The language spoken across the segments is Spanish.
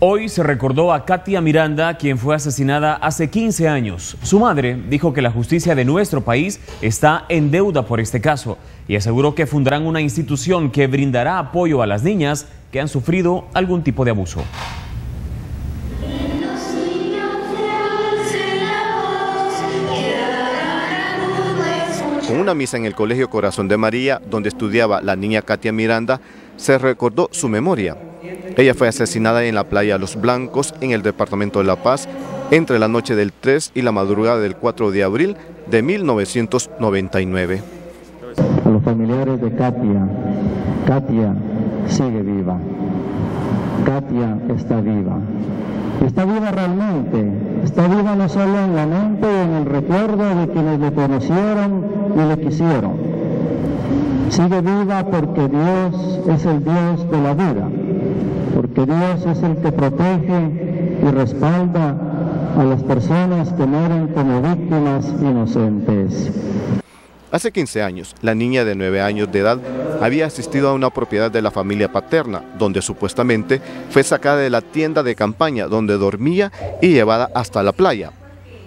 Hoy se recordó a Katia Miranda, quien fue asesinada hace 15 años. Su madre dijo que la justicia de nuestro país está en deuda por este caso y aseguró que fundarán una institución que brindará apoyo a las niñas que han sufrido algún tipo de abuso. Con una misa en el Colegio Corazón de María, donde estudiaba la niña Katia Miranda, se recordó su memoria. Ella fue asesinada en la playa Los Blancos, en el departamento de La Paz, entre la noche del 3 y la madrugada del 4 de abril de 1999. A los familiares de Katia, Katia sigue viva. Katia está viva. Está viva realmente, está viva no solo en la mente y en el recuerdo de quienes le conocieron y le quisieron. Sigue viva porque Dios es el Dios de la vida porque Dios es el que protege y respalda a las personas que mueren como víctimas inocentes. Hace 15 años, la niña de 9 años de edad había asistido a una propiedad de la familia paterna, donde supuestamente fue sacada de la tienda de campaña donde dormía y llevada hasta la playa.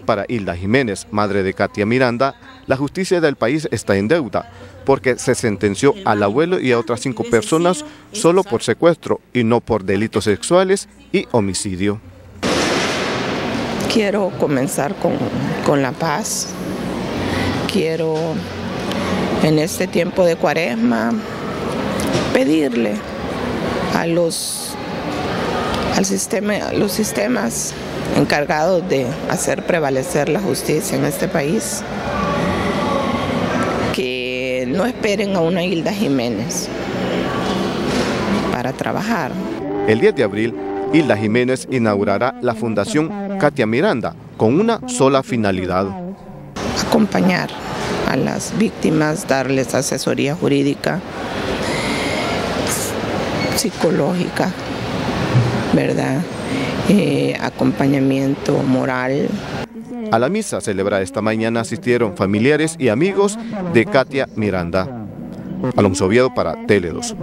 Para Hilda Jiménez, madre de Katia Miranda, la justicia del país está en deuda, porque se sentenció al abuelo y a otras cinco personas solo por secuestro y no por delitos sexuales y homicidio. Quiero comenzar con, con la paz. Quiero en este tiempo de cuaresma pedirle a los, al sistema, a los sistemas encargados de hacer prevalecer la justicia en este país que no esperen a una Hilda Jiménez para trabajar. El 10 de abril, Hilda Jiménez inaugurará la Fundación Katia Miranda con una sola finalidad. Acompañar a las víctimas, darles asesoría jurídica, psicológica, ¿verdad? Eh, acompañamiento moral. A la misa celebrada esta mañana asistieron familiares y amigos de Katia Miranda. Alonso Oviedo para Tele 2.